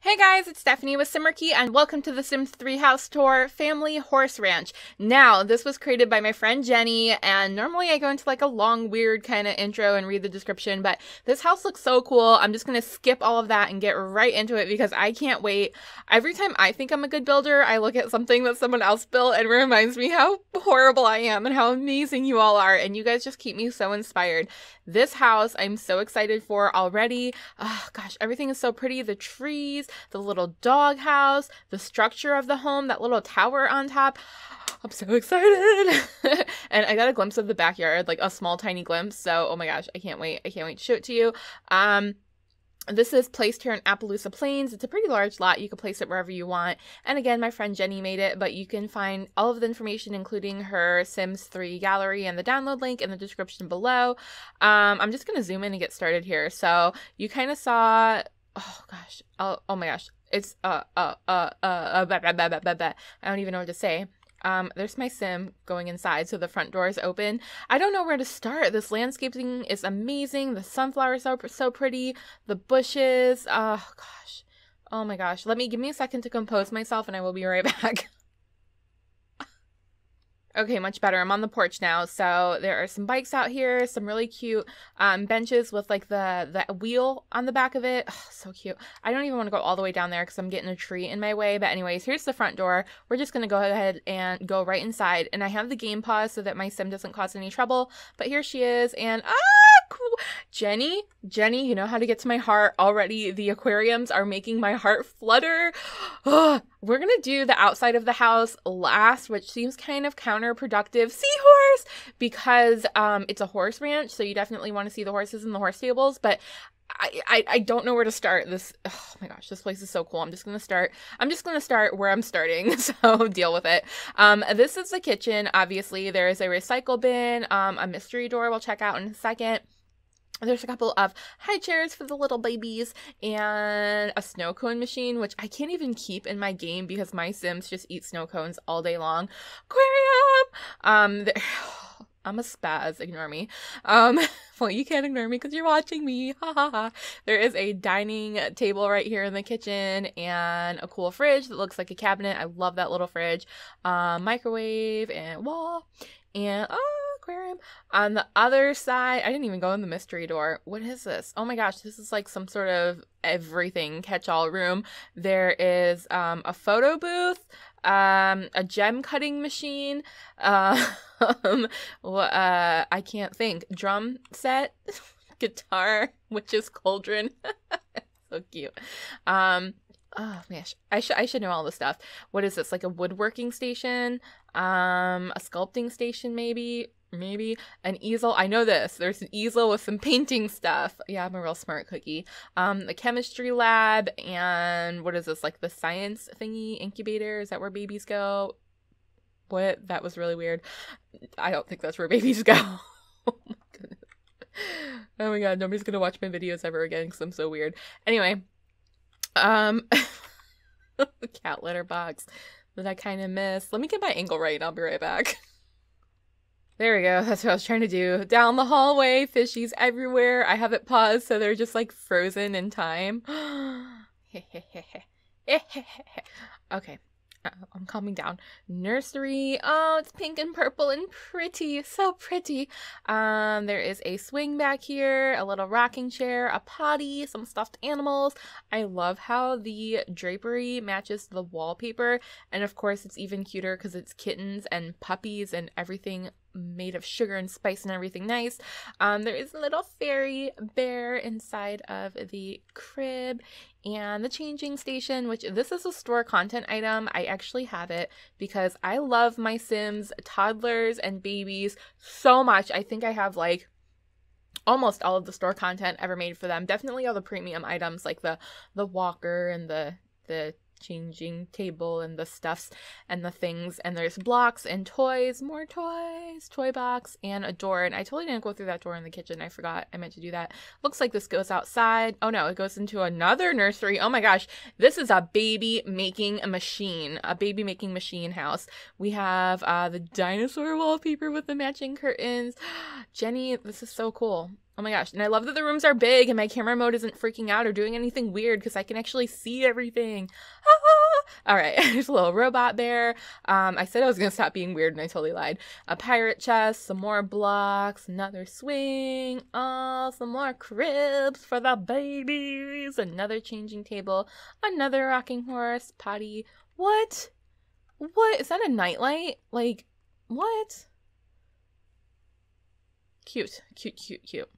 Hey guys, it's Stephanie with Simarchy, and welcome to the Sims 3 House Tour Family Horse Ranch. Now, this was created by my friend Jenny, and normally I go into like a long, weird kind of intro and read the description, but this house looks so cool. I'm just gonna skip all of that and get right into it because I can't wait. Every time I think I'm a good builder, I look at something that someone else built and reminds me how horrible I am and how amazing you all are, and you guys just keep me so inspired. This house, I'm so excited for already. Oh gosh, everything is so pretty. The trees, the little dog house, the structure of the home, that little tower on top. I'm so excited. and I got a glimpse of the backyard, like a small tiny glimpse. So, oh my gosh, I can't wait. I can't wait to show it to you. Um this is placed here in Appaloosa Plains. It's a pretty large lot. You can place it wherever you want. And again, my friend Jenny made it, but you can find all of the information, including her Sims 3 gallery and the download link in the description below. Um, I'm just going to zoom in and get started here. So you kind of saw, oh gosh, oh, oh my gosh. It's, uh, uh, uh, uh, uh, bah. I don't even know what to say. Um, there's my sim going inside, so the front door is open. I don't know where to start. This landscaping is amazing. The sunflowers are so pretty. The bushes. Oh gosh. Oh my gosh. Let me give me a second to compose myself, and I will be right back. Okay, much better. I'm on the porch now. So there are some bikes out here, some really cute um, benches with like the the wheel on the back of it. So cute. I don't even want to go all the way down there because I'm getting a tree in my way. But anyways, here's the front door. We're just gonna go ahead and go right inside. And I have the game pause so that my sim doesn't cause any trouble. But here she is, and ah, cool. Jenny, Jenny, you know how to get to my heart already. The aquariums are making my heart flutter. We're gonna do the outside of the house last, which seems kind of counterproductive. Seahorse, because um, it's a horse ranch, so you definitely want to see the horses in the horse stables. But I, I, I don't know where to start. This oh my gosh, this place is so cool. I'm just gonna start. I'm just gonna start where I'm starting. So deal with it. Um, this is the kitchen. Obviously, there is a recycle bin. Um, a mystery door we'll check out in a second. There's a couple of high chairs for the little babies and a snow cone machine, which I can't even keep in my game because my Sims just eat snow cones all day long. Aquarium! Um, I'm a spaz, ignore me. Um, well, you can't ignore me because you're watching me. Ha ha ha. There is a dining table right here in the kitchen and a cool fridge that looks like a cabinet. I love that little fridge. Um, microwave and wall. And, oh, aquarium. On the other side, I didn't even go in the mystery door. What is this? Oh my gosh, this is like some sort of everything catch-all room. There is um, a photo booth, um, a gem cutting machine, uh, uh, I can't think, drum set, guitar, witch's cauldron. so cute. Um, oh man, I should I should know all this stuff. What is this? Like a woodworking station, um, a sculpting station, maybe maybe an easel. I know this. There's an easel with some painting stuff. Yeah, I'm a real smart cookie. Um, the chemistry lab and what is this? Like the science thingy incubator? Is that where babies go? What? That was really weird. I don't think that's where babies go. oh my goodness. Oh my god, nobody's gonna watch my videos ever again because I'm so weird. Anyway, um, the cat litter box that I kind of miss. Let me get my angle right and I'll be right back. There we go. That's what I was trying to do. Down the hallway, fishies everywhere. I have it paused so they're just like frozen in time. okay. I'm calming down. Nursery. Oh, it's pink and purple and pretty. So pretty. Um, there is a swing back here, a little rocking chair, a potty, some stuffed animals. I love how the drapery matches the wallpaper. And of course, it's even cuter because it's kittens and puppies and everything made of sugar and spice and everything nice. Um, there is a little fairy bear inside of the crib and the changing station, which this is a store content item. I actually have it because I love my Sims toddlers and babies so much. I think I have like almost all of the store content ever made for them. Definitely all the premium items like the the walker and the the changing table and the stuffs and the things and there's blocks and toys more toys toy box and a door and i totally didn't go through that door in the kitchen i forgot i meant to do that. Looks like this goes outside oh no it goes into another nursery oh my gosh this is a baby making machine a baby making machine house. We have uh the dinosaur wallpaper with the matching curtains. Jenny this is so cool Oh my gosh. And I love that the rooms are big and my camera mode isn't freaking out or doing anything weird because I can actually see everything. All right. There's a little robot bear. Um, I said I was going to stop being weird and I totally lied. A pirate chest, some more blocks, another swing. Oh, some more cribs for the babies. Another changing table, another rocking horse, potty. What? What? Is that a nightlight? Like, what? Cute, cute, cute, cute.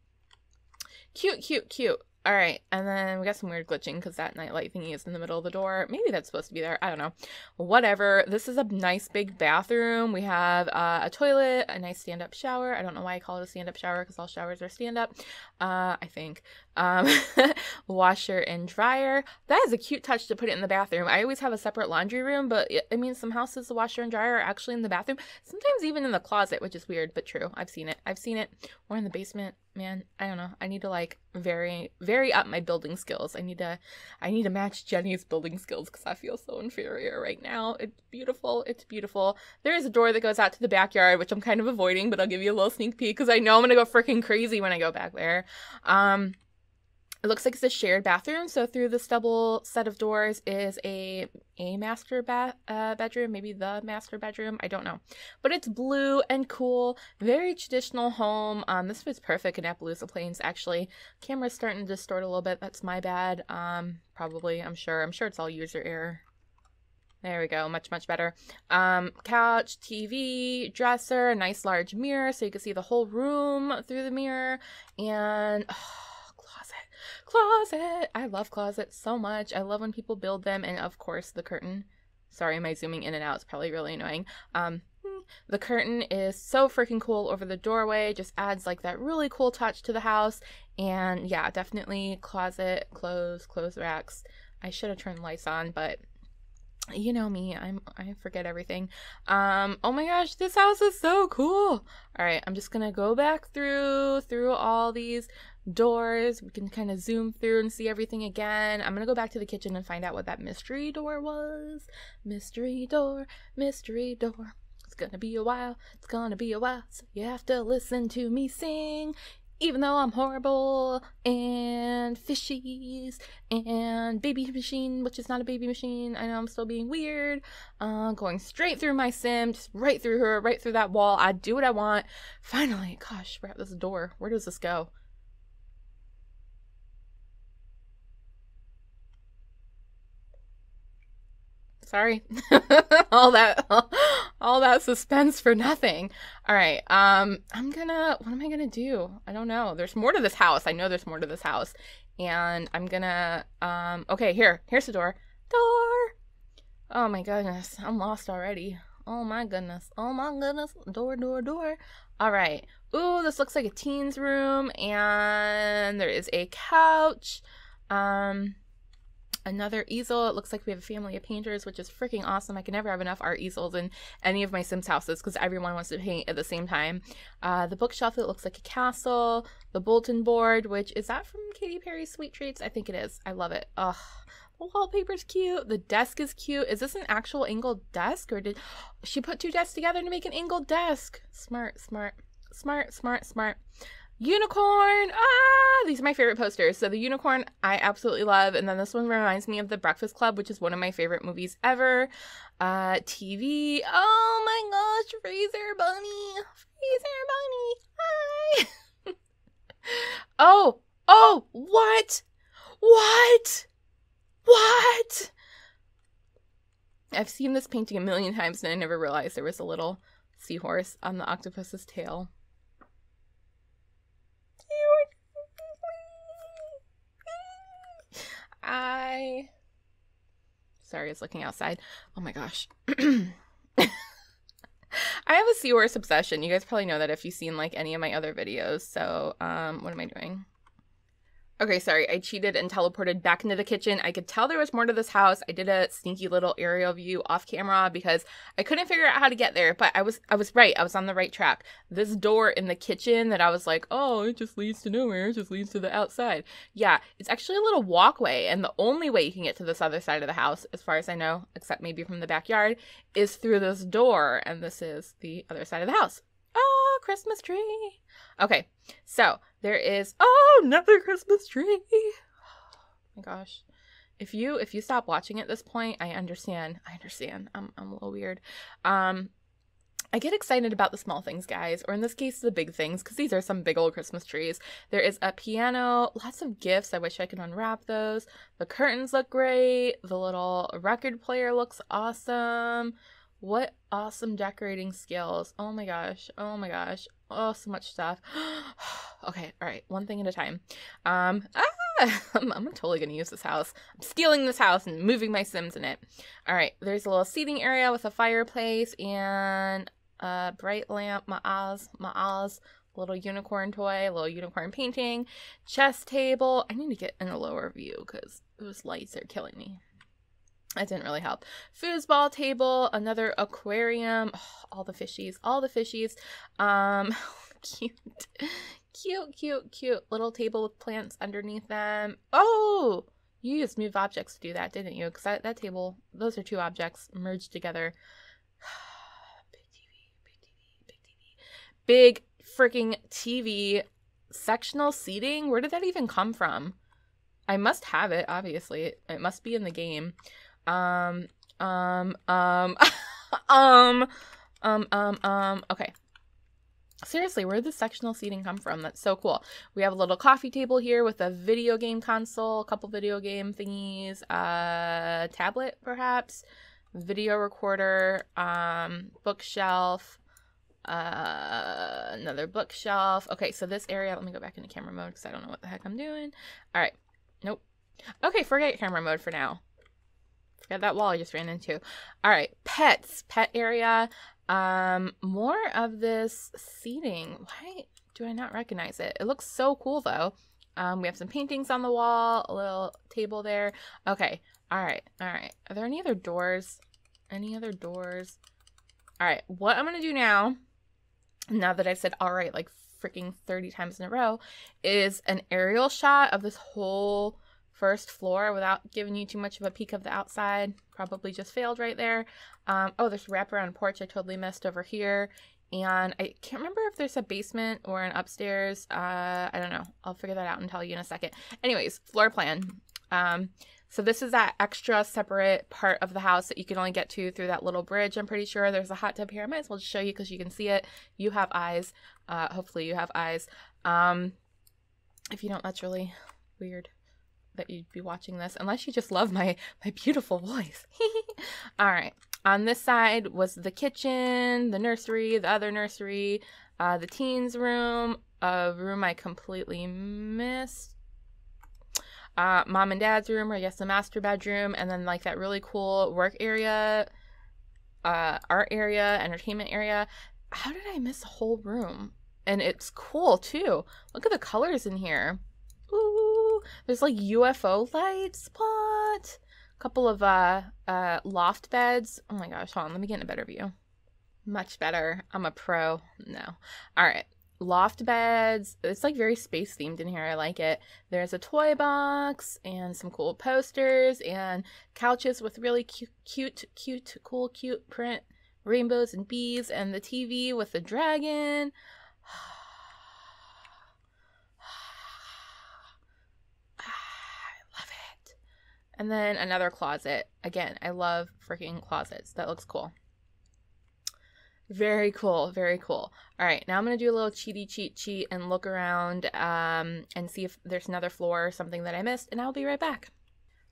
Cute, cute, cute. All right, and then we got some weird glitching because that nightlight thingy is in the middle of the door. Maybe that's supposed to be there. I don't know. Whatever. This is a nice big bathroom. We have uh, a toilet, a nice stand-up shower. I don't know why I call it a stand-up shower because all showers are stand-up. Uh, I think. Um, washer and dryer. That is a cute touch to put it in the bathroom. I always have a separate laundry room, but I mean, some houses the washer and dryer are actually in the bathroom. Sometimes even in the closet, which is weird but true. I've seen it. I've seen it. Or in the basement man i don't know i need to like vary vary up my building skills i need to i need to match jenny's building skills because i feel so inferior right now it's beautiful it's beautiful there is a door that goes out to the backyard which i'm kind of avoiding but i'll give you a little sneak peek because i know i'm gonna go freaking crazy when i go back there um it looks like it's a shared bathroom. So through this double set of doors is a a master ba- uh, bedroom, maybe the master bedroom. I don't know, but it's blue and cool. Very traditional home. Um, this was perfect in Appaloosa Plains. Actually, camera's starting to distort a little bit. That's my bad. Um, probably. I'm sure. I'm sure it's all user error. There we go, much, much better. Um, couch, TV, dresser, a nice large mirror so you can see the whole room through the mirror, and oh, closet. I love closets so much. I love when people build them, and of course the curtain. Sorry, I zooming in and out? It's probably really annoying. Um, the curtain is so freaking cool over the doorway. Just adds like that really cool touch to the house. And yeah, definitely closet, clothes, clothes racks. I should have turned lights on, but you know me i'm i forget everything um oh my gosh this house is so cool all right i'm just gonna go back through through all these doors. We can kind of zoom through and see everything again. I'm going to go back to the kitchen and find out what that mystery door was. Mystery door, mystery door. It's going to be a while. It's going to be a while. So you have to listen to me sing. Even though I'm horrible and fishies and baby machine, which is not a baby machine, I know I'm still being weird. Uh, going straight through my sim, just right through her, right through that wall. I do what I want. Finally, gosh, we're at this door. Where does this go? Sorry. all that all that suspense for nothing. All right. Um I'm to what am I to do? I don't know. There's more to this house. I know there's more to this house. And I'm to um okay, here. Here's the door. Door. Oh my goodness. I'm lost already. Oh my goodness. Oh my goodness. Door, door, door. All right. Ooh, this looks like a teen's room and there is a couch. Um another easel. It looks like we have a family of painters, which is freaking awesome. I can never have enough art easels in any of my Sims houses because everyone wants to paint at the same time. Uh, the bookshelf that looks like a castle. The bulletin board, which is that from Katy Perry's Sweet Treats? I think it is. I love it. Ugh. The wallpaper's cute. The desk is cute. Is this an actual angled desk or did she put two desks together to make an angled desk? Smart, smart, smart, smart, smart. Unicorn! Ah, these are my favorite posters. So the unicorn I absolutely love, and then this one reminds me of The Breakfast Club, which is one of my favorite movies ever. Uh, TV. Oh my gosh, Freezer Bunny, Freezer Bunny. Hi. oh, oh, what? What? What? I've seen this painting a million times, and I never realized there was a little seahorse on the octopus's tail. I. Sorry, it's looking outside. Oh my gosh. I have a seahorse obsession. You guys probably know that if you've seen like any of my other videos. So, um, what am I doing? Okay, sorry, I cheated and teleported back into the kitchen. I could tell there was more to this house. I did a sneaky little aerial view off camera because I couldn't figure out how to get there, but I was I was right. I was on the right track. This door in the kitchen that I was like, "Oh, it just leads to nowhere. It just leads to the outside." Yeah, it's actually a little walkway, and the only way you can get to this other side of the house, as far as I know, except maybe from the backyard, is through this door, and this is the other side of the house. Christmas tree. Okay, so there is oh another Christmas tree. Oh my gosh. If you if you stop watching at this point, I understand. I understand. I'm I'm a little weird. Um I get excited about the small things, guys, or in this case, the big things, because these are some big old Christmas trees. There is a piano, lots of gifts. I wish I could unwrap those. The curtains look great. The little record player looks awesome. What awesome decorating skills. Oh my gosh. Oh my gosh. Oh, so much stuff. okay, all right, one thing at a time. Um, ah, I'm, I'm totally gonna use this house. I'm stealing this house and moving my Sims in it. All right, there's a little seating area with a fireplace and a bright lamp, my eyes, my eyes, little unicorn toy, little unicorn painting, chess table. I need to get in a lower view because those lights are killing me. That didn't really help. Foosball table, another aquarium, oh, all the fishies, all the fishies. Um, cute, cute, cute, cute little table with plants underneath them. Oh, you used move objects to do that, didn't you? Because that, that table, those are two objects merged together. Big TV. Big freaking TV sectional seating. Where did that even come from? I must have it, obviously. It must be in the game. Um, um, um, um, um, um, um, okay. Seriously, where did the sectional seating come from? That's so cool. We have a little coffee table here with a video game console, a couple video game thingies, a uh, tablet perhaps, video recorder, um, bookshelf, uh, another bookshelf. Okay, so this area, let me go back into camera mode because I don't know what the heck I'm doing. All right, nope. Okay, forget camera mode for now. Forget that wall I just ran into. All right, pets, pet area. Um, more of this seating. Why do I not recognize it? It looks so cool though. Um, we have some paintings on the wall, a little table there. Okay, all right, all right. Are there any other doors? Any other doors? All right, what I'm gonna do now now that I've said all right like freaking 30 times in a row, is an aerial shot of this whole first floor without giving you too much of a peek of the outside. Probably just failed right there. Um, oh, there's a wraparound porch I totally missed over here. And I can't remember if there's a basement or an upstairs. Uh, I don't know. I'll figure that out and tell you in a second. Anyways, floor plan. Um, so this is that extra separate part of the house that you can only get to through that little bridge. I'm pretty sure there's a hot tub here. I might as well just show you because you can see it. You have eyes. Uh, hopefully you have eyes. Um, if you don't, that's really weird that you'd be watching this unless you just love my my beautiful voice. All right. On this side was the kitchen, the nursery, the other nursery, uh, the teens room, a room I completely missed uh, mom and dad's room, or I guess the master bedroom, and then like that really cool work area, uh, art area, entertainment area. How did I miss a whole room? And it's cool too. Look at the colors in here. There's like UFO lights. What? A couple of uh uh loft beds. Oh my gosh, hold on, let me get in a better view. Much better. I'm a pro. No. All right loft beds. It's like very space themed in here. I like it. There's a toy box and some cool posters and couches with really cute, cute, cute, cool, cute print rainbows and bees and the TV with the dragon. I love it. And then another closet. Again, I love freaking closets. That looks cool. Very cool, very cool. All right, now I'm gonna do a little cheaty cheat cheat and look around um, and see if there's another floor or something that I missed, and I'll be right back.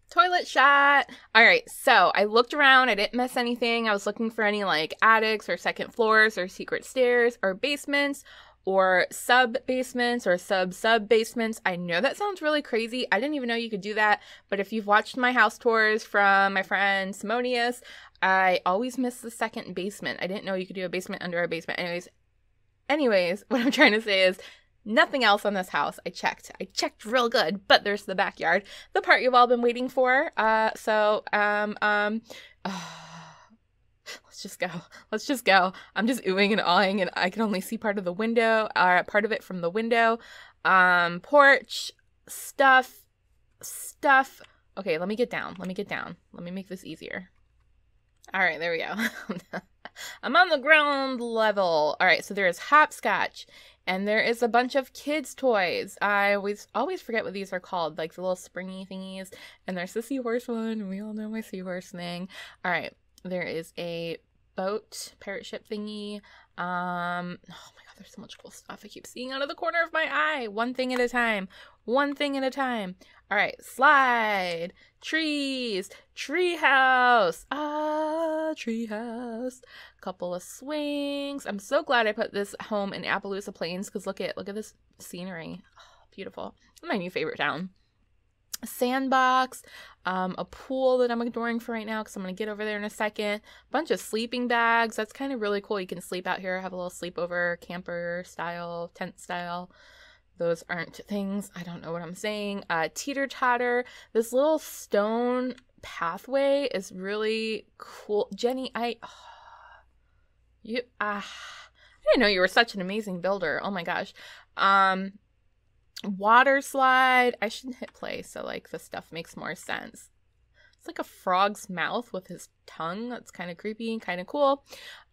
Toilet shot. All right, so I looked around. I didn't miss anything. I was looking for any like attics or second floors or secret stairs or basements or sub basements or sub sub basements. I know that sounds really crazy. I didn't even know you could do that. But if you've watched my house tours from my friend Simonius, I always miss the second basement. I didn't know you could do a basement under a basement. Anyways, anyways, what I'm trying to say is nothing else on this house. I checked. I checked real good, but there's the backyard, the part you've all been waiting for. Uh, so um um. let's just go. Let's just go. I'm just oohing and awing, and I can only see part of the window, uh, part of it from the window. Um, porch stuff, stuff. Okay, let me get down. Let me get down. Let me make this easier. All right, there we go. I'm on the ground level. All right, so there is hopscotch and there is a bunch of kids' toys. I always always forget what these are called, like the little springy thingies. And there's the seahorse one. We all know my seahorse thing. All right, there is a boat pirate ship thingy. Um, oh my god, there's so much cool stuff I keep seeing out of the corner of my eye. One thing at a time. One thing at a time. All right, slide, trees, treehouse, ah, treehouse. Couple of swings. I'm so glad I put this home in Appaloosa Plains because look at look at this scenery. Oh, beautiful. My new favorite town sandbox, um, a pool that I'm adoring for right now because I'm going to get over there in a second. Bunch of sleeping bags. That's kind of really cool. You can sleep out here, have a little sleepover, camper style, tent style. Those aren't things. I don't know what I'm saying. Uh, teeter totter. This little stone pathway is really cool. Jenny, I. Oh, you. Ah. I didn't know you were such an amazing builder. Oh my gosh. Um, water slide. I shouldn't hit play so like the stuff makes more sense. It's like a frog's mouth with his tongue. That's kind of creepy and kind of cool.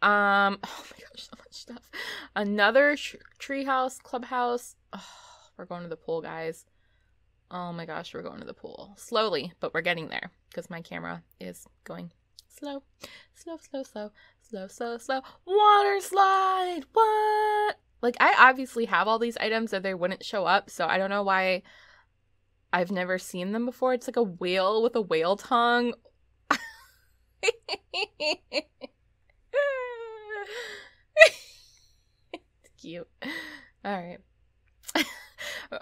Um, oh my gosh, so much stuff. Another tr- treehouse, clubhouse. Oh, we're going to the pool, guys. Oh my gosh, we're going to the pool. Slowly, but we're getting there because my camera is going slow, slow, slow, slow, slow, slow, slow. Water slide. What? Like I obviously have all these items or they wouldn't show up, so I don't know why I've never seen them before. It's like a whale with a whale tongue. cute. All right.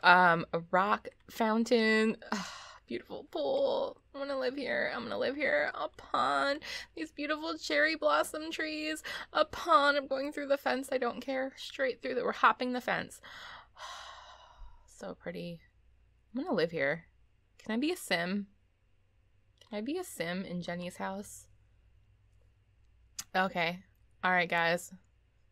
um a rock fountain. beautiful pool. I want to live here. I'm going to live here. A pond. These beautiful cherry blossom trees. A pond. I'm going through the fence. I don't care. Straight through that. We're hopping the fence. so pretty. I'm going to live here. Can I be a sim? Can I be a sim in Jenny's house? Okay. All right, guys.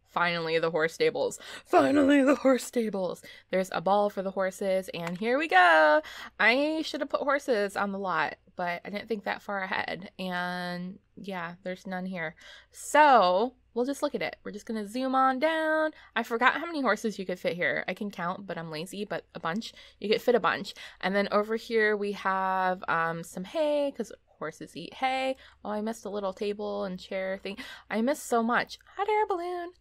Finally, the horse stables. Finally, the horse stables. There's a ball for the horses, and here we go. I should have put horses on the lot, but I didn't think that far ahead. And yeah, there's none here. So we'll just look at it. We're just going to zoom on down. I forgot how many horses you could fit here. I can count, but I'm lazy, but a bunch. You could fit a bunch. And then over here we have um, some hay because horses eat hay. Oh, I missed a little table and chair thing. I missed so much. Hot air balloon.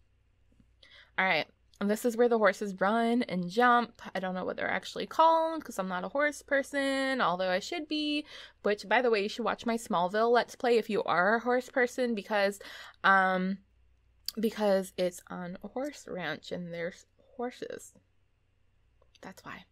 All right. And this is where the horses run and jump. I don't know what they're actually called because I'm not a horse person, although I should be. Which, by the way, you should watch my Smallville Let's Play if you are a horse person because, um, because it's on a horse ranch and there's horses. That's why.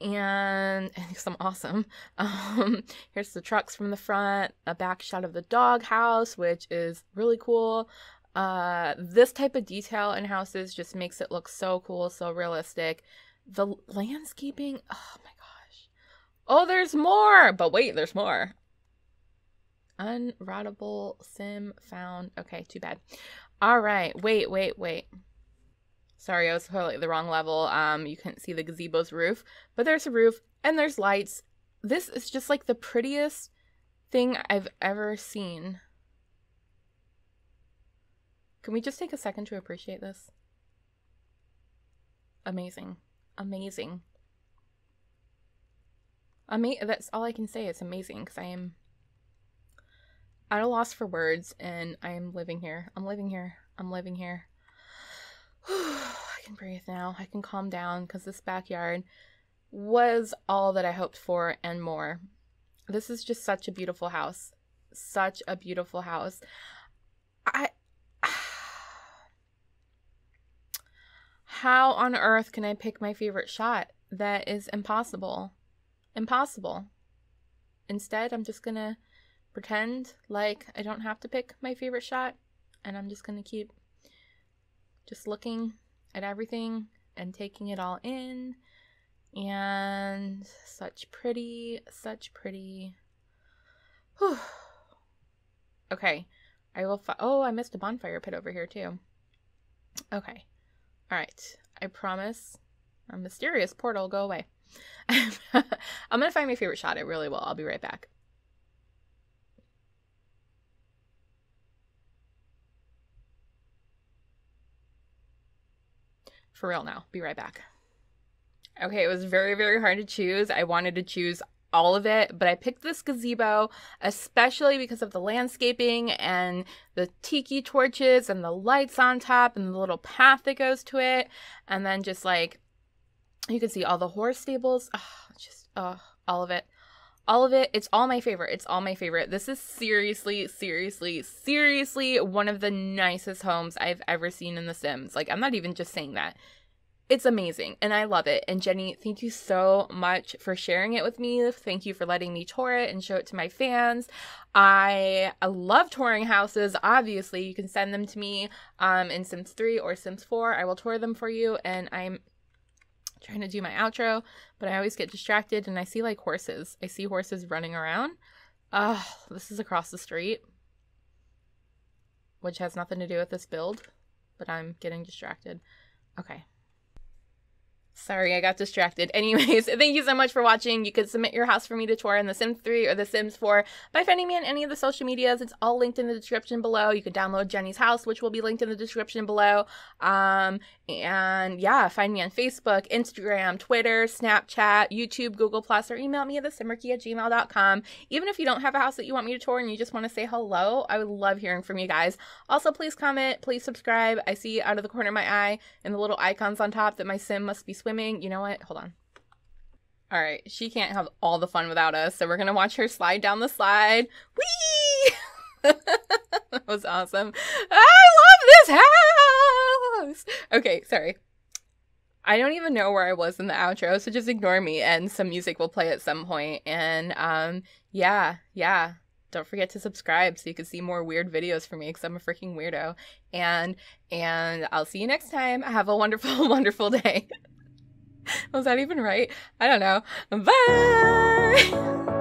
And because I'm awesome. Um, here's the trucks from the front, a back shot of the doghouse, which is really cool. Uh, this type of detail in houses just makes it look so cool, so realistic. The landscaping, oh my gosh. Oh, there's more! But wait, there's more. Unroutable sim found. Okay, too bad. All right, wait, wait, wait. Sorry, I was totally the wrong level. Um, you couldn't see the gazebo's roof, but there's a roof and there's lights. This is just like the prettiest thing I've ever seen. Can we just take a second to appreciate this? Amazing. Amazing. Ama- that's all I can say. It's amazing because I am at a loss for words and I am living here. I'm living here. I'm living here. I can breathe now. I can calm down because this backyard was all that I hoped for and more. This is just such a beautiful house. Such a beautiful house. I How on earth can I pick my favorite shot? That is impossible. Impossible. Instead, I'm just gonna pretend like I don't have to pick my favorite shot and I'm just gonna keep just looking at everything and taking it all in. And such pretty, such pretty. Whew. Okay. I will. Oh, I missed a bonfire pit over here too. Okay. All right. I promise a mysterious portal go away. I'm going to find my favorite shot. I really will. I'll be right back. For real now. Be right back. Okay, it was very, very hard to choose. I wanted to choose all of it, but I picked this gazebo especially because of the landscaping and the tiki torches and the lights on top and the little path that goes to it. And then just like you can see all the horse stables. Oh, just oh, all of it. All of it. It's all my favorite. It's all my favorite. This is seriously, seriously, seriously one of the nicest homes I've ever seen in The Sims. Like, I'm not even just saying that it's amazing and I love it. And Jenny, thank you so much for sharing it with me. Thank you for letting me tour it and show it to my fans. I, I love touring houses. Obviously, you can send them to me um, in Sims 3 or Sims 4. I will tour them for you. And I'm trying to do my outro, but I always get distracted and I see like horses. I see horses running around. Oh, this is across the street, which has nothing to do with this build, but I'm getting distracted. Okay. Sorry, I got distracted. Anyways, thank you so much for watching. You can submit your house for me to tour in The Sims 3 or The Sims 4 by finding me on any of the social medias. It's all linked in the description below. You can download Jenny's house, which will be linked in the description below. Um, and yeah, find me on Facebook, Instagram, Twitter, Snapchat, YouTube, Google Plus, or email me at thesimarchy at gmail.com. Even if you don't have a house that you want me to tour and you just want to say hello, I would love hearing from you guys. Also, please comment, please subscribe. I see out of the corner of my eye and the little icons on top that my sim must be swimming. You know what? Hold on. All right, she can't have all the fun without us, so we're gonna watch her slide down the slide. Whee! that was awesome. I love this house. Okay, sorry. I don't even know where I was in the outro, so just ignore me, and some music will play at some point. And um, yeah, yeah. Don't forget to subscribe so you can see more weird videos from me because I'm a freaking weirdo. And and I'll see you next time. Have a wonderful, wonderful day. Was that even right? I don't know. Bye.